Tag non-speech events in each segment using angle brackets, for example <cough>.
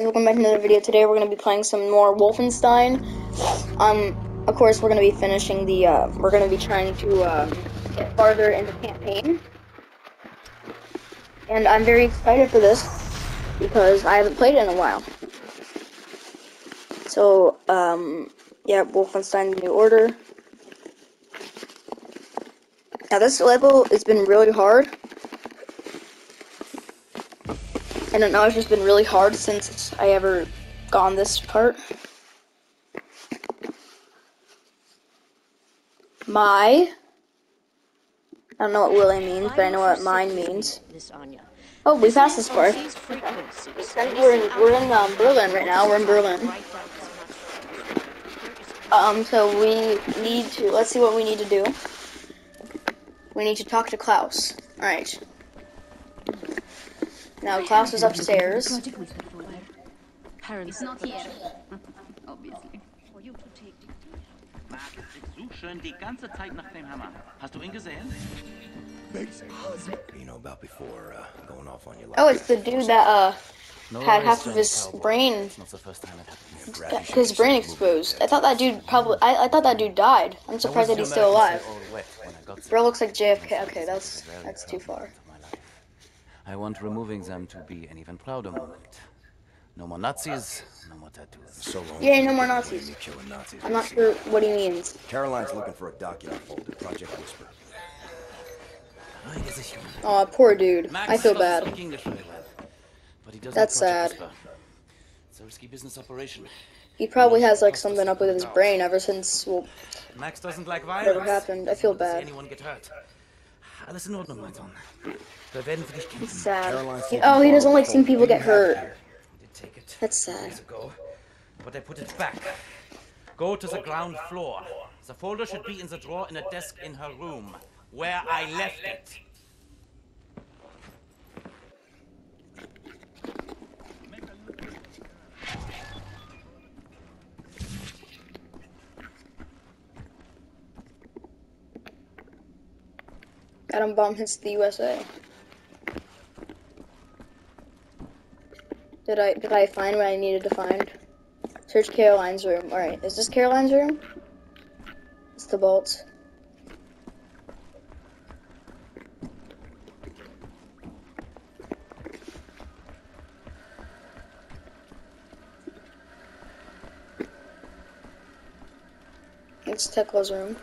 welcome back to another video. Today we're going to be playing some more Wolfenstein. Um, of course, we're going to be finishing the, uh, we're going to be trying to, uh, get farther into the campaign. And I'm very excited for this, because I haven't played it in a while. So, um, yeah, Wolfenstein New Order. Now this level has been really hard. I don't know, it's just been really hard since I ever gone this part. My. I don't know what Willie means, but I know what mine means. Oh, we passed this part. We're in, we're in um, Berlin right now. We're in Berlin. Um, so we need to, let's see what we need to do. We need to talk to Klaus. Alright. Now Klaus is upstairs. It's not here. Obviously. Mark ist so schön die ganze Zeit nach dem Hammer. Hast du ihn gesehen? You know about before uh, going off on your life. Oh, it's the dude that uh had half of his brain, It's not the first time it happened. Brad, got you should his brain exposed. I thought that dude probably. I, I thought that dude died. I'm surprised that he's still alive. Bro looks like JFK. Okay, that's that's too far. I want removing them to be an even prouder moment. No more Nazis, no more tattoos. So long. Yeah, no more You're Nazis. killing Nazis. I'm not sure what he means. Caroline's looking for a document folder. Project Whisper. Einige sich. Oh, poor dude. Max I feel bad. speak English very well, but he does That's know Project sad. Whisper. It's a risky business operation. He probably has like something up with his brain ever since. Well, Max doesn't like violence. Whatever happened, I feel Doesn't bad. anyone get hurt. Alles in Ordnung, mein Sohn. Wir werden für dich kämpfen. it's sad. He- oh, he doesn't like seeing people get You have it hurt. here. I did take it. That's sad. years ago, but I put it back. Go to the ground floor. The folder should be in the drawer in a desk in her room, where I left it. Atom bomb hits the USA. Did I did I find what I needed to find? Search Caroline's room. All right, is this Caroline's room? It's the bolts. It's Tekla's room.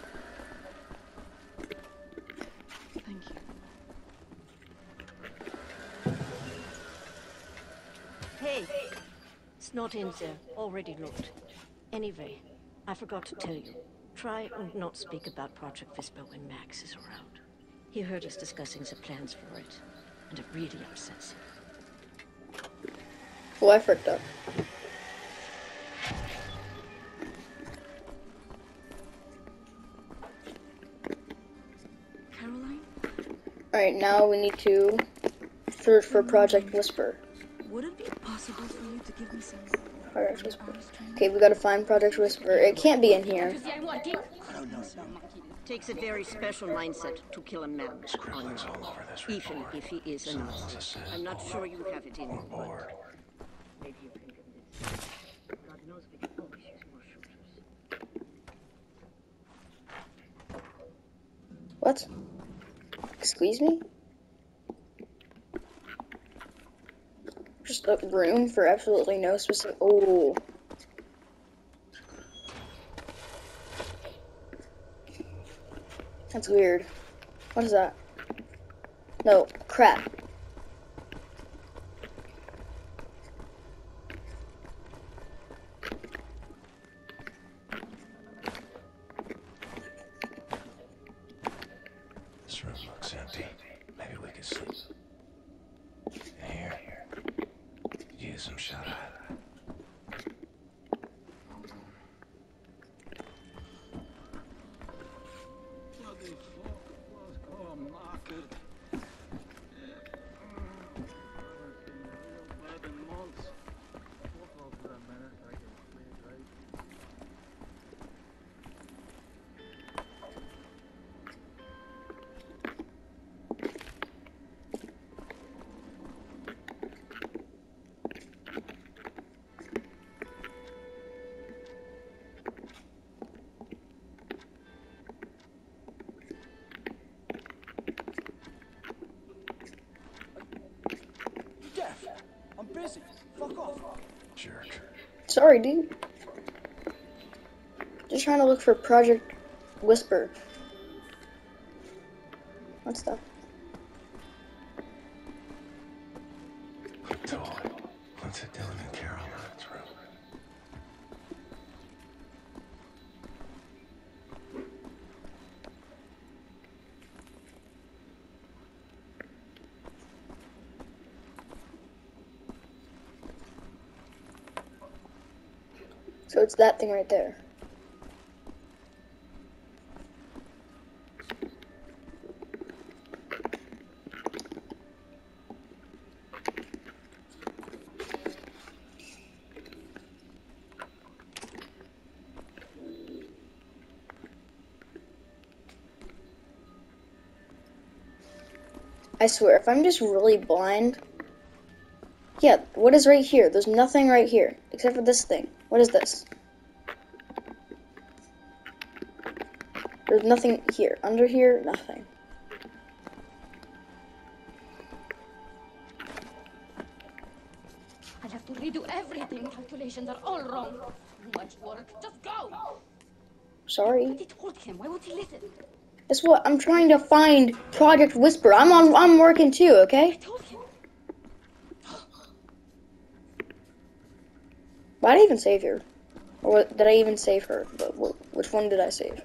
In there. Already looked. Anyway, I forgot to tell you. Try and not speak about Project Whisper when Max is around. He heard us discussing the plans for it, and it really upsets him. Oh, I fricked up. Caroline, Alright, now we need to search for Project Whisper. would it be possible for you to give me some Project Whisper. Okay, we gotta find Project Whisper. It can't be in here. Takes a very special mindset to kill a man on your own, even if he is a Nazi. I'm not sure you have it in you, but maybe you can convince him. God knows we can always use more shooters. What? Excuse me? A room for absolutely no specific. Oh. That's weird. What is that? No, crap. Jerk. Sorry, dude. Just trying to look for Project Whisper. What's that? So it's that thing right there. I swear, if I'm just really blind. Yeah, what is right here? There's nothing right here, except for this thing. What is this? There's nothing here. Under here, nothing. I'll have to redo everything. Calculations are all wrong. Too much work. Just go. Sorry. I him. Why would he listen? Guess what? I'm trying to find Project Whisper. I'm on. I'm working too. Okay. I told him. Why did I even save her? Or did I even save her? But which one did I save?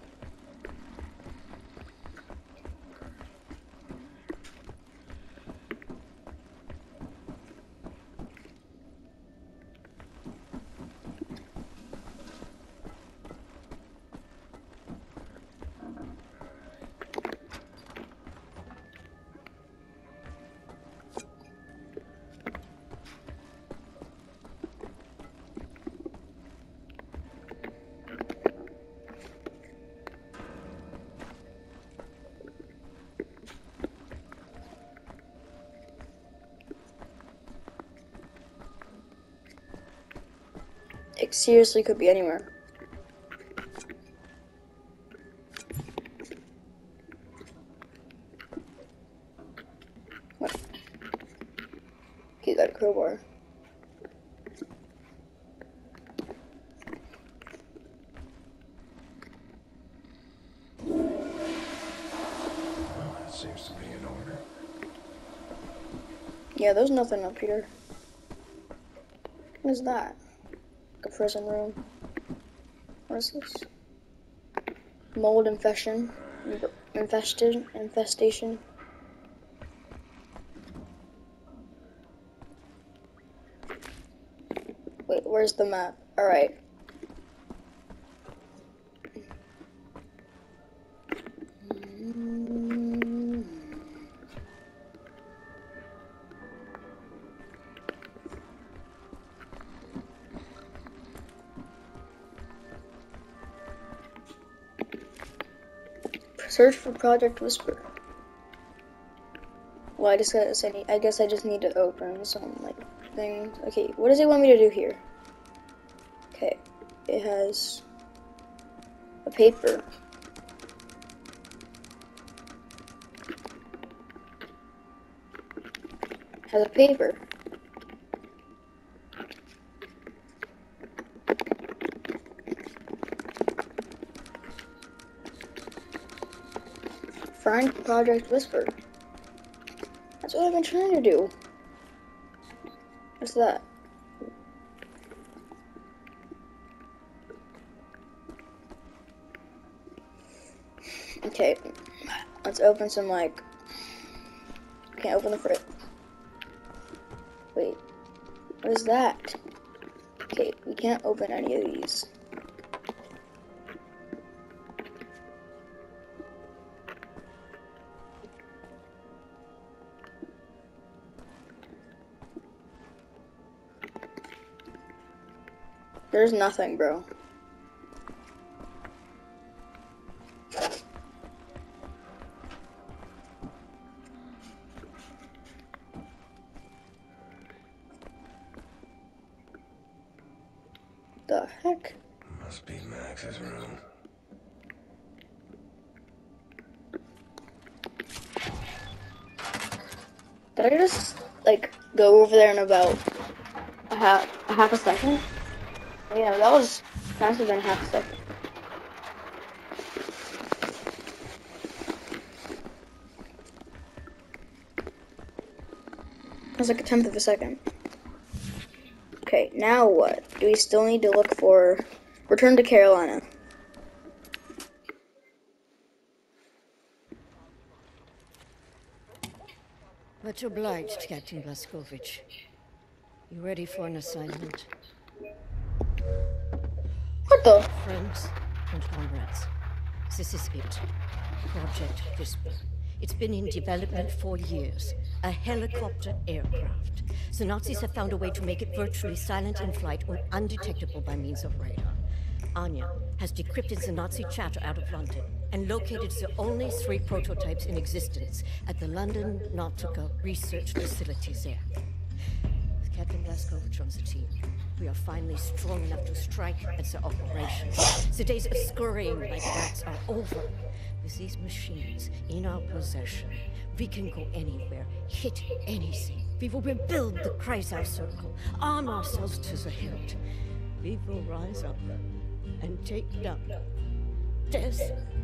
It seriously could be anywhere. What? He got a crowbar. Well, that seems to be in order. Yeah, there's nothing up here. What is that? Prison room. What is this? Mold infestation. Infested. Infestation. Wait, where's the map? Alright. Search for Project Whisper. Well, I just I need. I guess I just need to open some like things. Okay, what does it want me to do here? Okay, it has a paper. Has a paper. Find Project Whisper. That's what I've been trying to do. What's that? Okay, let's open some like. Can't open the fridge. Wait, what is that? Okay, we can't open any of these. There's nothing, bro. The heck? Must be Max's room. Did I just like go over there in about a half, a half a second? Yeah, that was faster than half a second. That was like a tenth of a second. Okay, now what? Do we still need to look for... Return to Carolina. Much obliged, Captain Blazkowicz. You ready for an assignment? What the? Friends and comrades, this is it. Project Whisper. It's been in development for years. A helicopter aircraft. The Nazis have found a way to make it virtually silent in flight or undetectable by means of radar. Anya has decrypted the Nazi chatter out of London and located the only three prototypes in existence at the London Nautica Research Facilities there. Captain Blazkowicz on the team, we are finally strong enough to strike at the operation. The days of scurrying like rats are over. With these machines in our possession, we can go anywhere, hit anything. We will rebuild the Kreisau Circle, arm ourselves to the hilt. We will rise up and take down Death's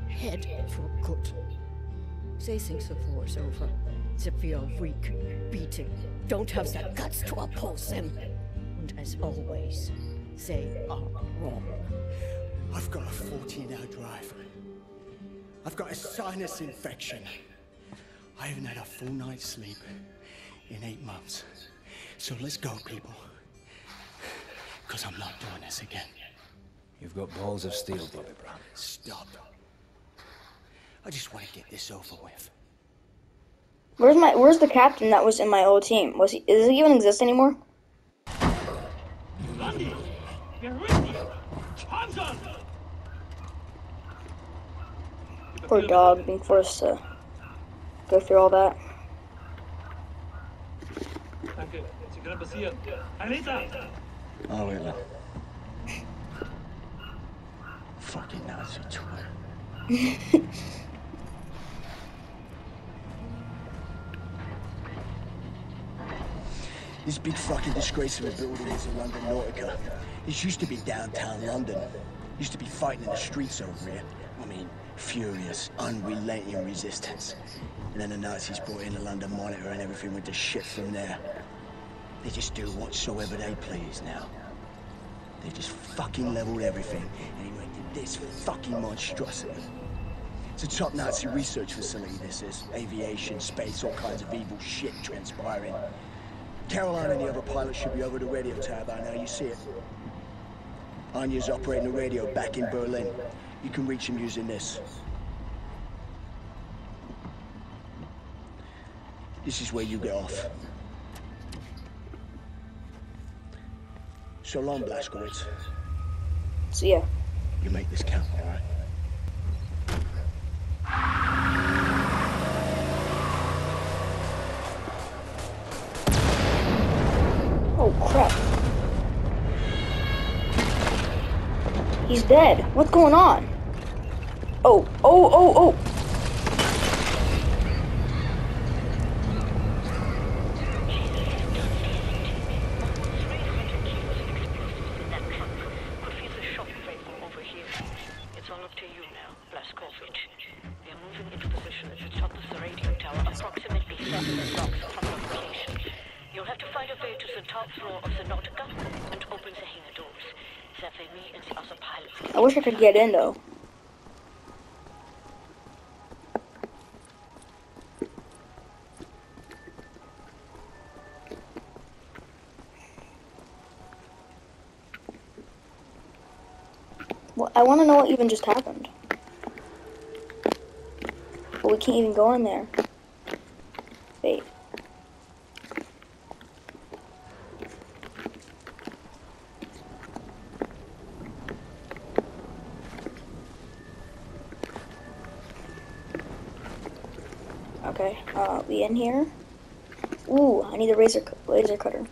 head for good. They think the war's over. That we are weak, beaten, don't have the guts to oppose them. And as always, they are wrong. I've got a 14 hour drive. I've got a sinus infection. I haven't had a full night's sleep in eight months. So let's go, people. Because I'm not doing this again. You've got balls of steel, Bobby Brown. Stop. I just want to get this over with. Where's my Where's the captain that was in my old team? Was he? Does he even exist anymore? Poor dog being forced to go through all that. Danke. Sie können Oh, really? Fucking Nazi twat. <laughs> This big fucking disgrace of a building is the London Nautica. This used to be downtown London. Used to be fighting in the streets over here. I mean, furious, unrelenting resistance. And then the Nazis brought in the London Monitor and everything went to shit from there. They just do whatsoever they please now. They just fucking leveled everything and erected this fucking monstrosity. It's a top Nazi research facility, this is. Aviation, space, all kinds of evil shit transpiring. Caroline and the other pilots should be over the radio tower by now, you see it. Anya's operating the radio back in Berlin. You can reach him using this. This is where you get off. So long, Blazkowicz. See ya. You make this count, all right? He's dead. What's going on? Oh, oh, oh, oh. You'll have to find a way to the top floor of the Nautica and open the hangar doors. That way me and the other pilots can I wish I could get in though. Well, I want to know what even just happened. But we can't even go in there. Wait. Okay, uh, we in here? Ooh, I need a razor laser cutter.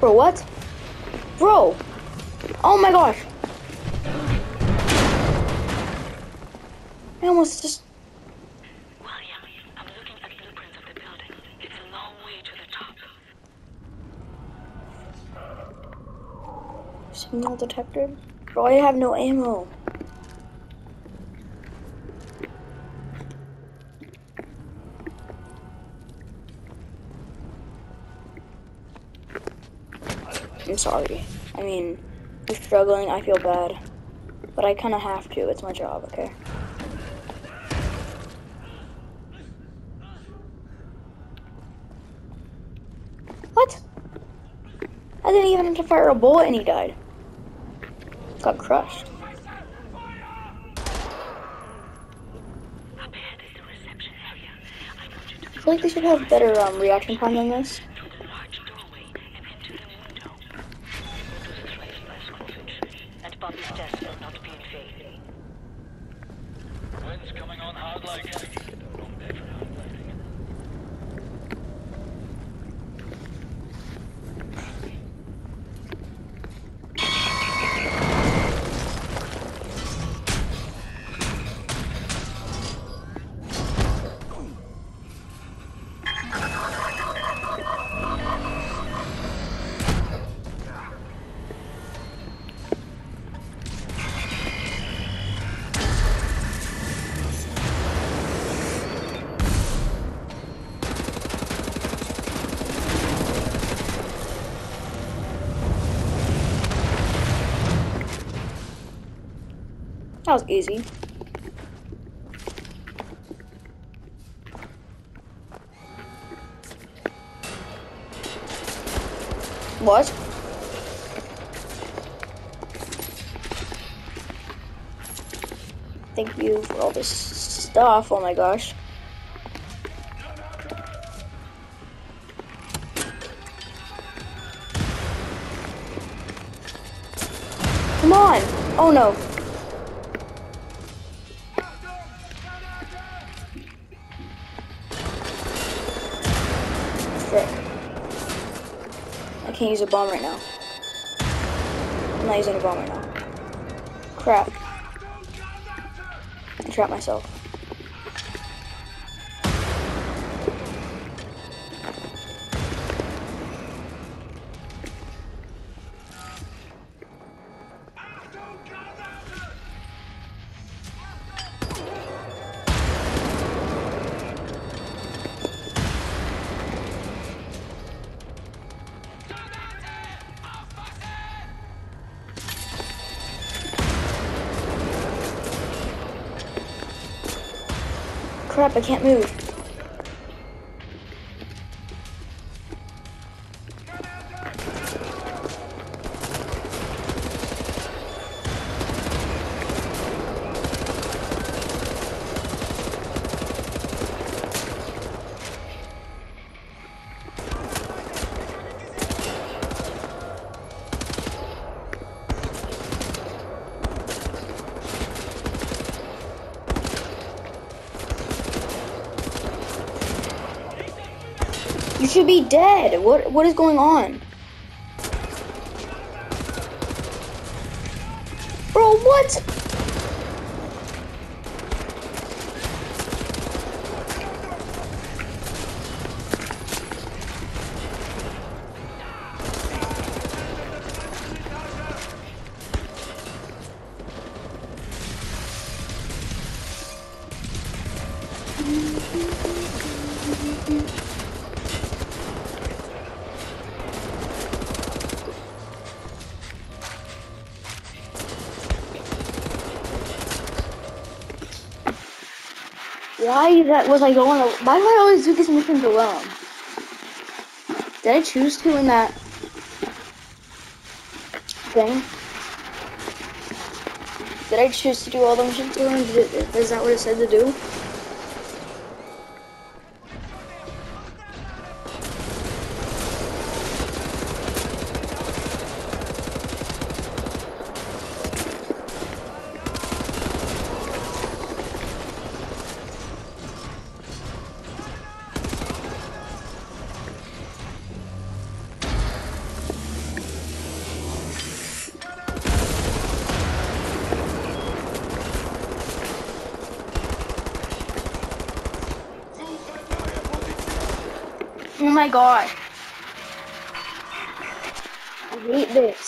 Bro, what? Bro! Oh my gosh! I almost just. William, I'm looking at blueprints of the building. It's a long way to the top. Signal detected? Bro, I have no ammo. I'm sorry. I mean, you're struggling, I feel bad. But I kind of have to. It's my job, okay? What? I didn't even have to fire a bullet and he died. Got crushed. Up ahead is the reception area. I want you to I feel like they should have better um, reaction time than this. That was easy. What? Thank you for all this stuff. Oh my gosh. Come on! Oh no. Can't use a bomb right now. I'm not using a bomb right now. Crap. I trapped myself. Crap, I can't move. Should be dead. What what is going on? Why that was I going? Why do I always do these missions alone? Did I choose to in that thing? Did I choose to do all the missions alone? Is that what it said to do? My god. I hate this.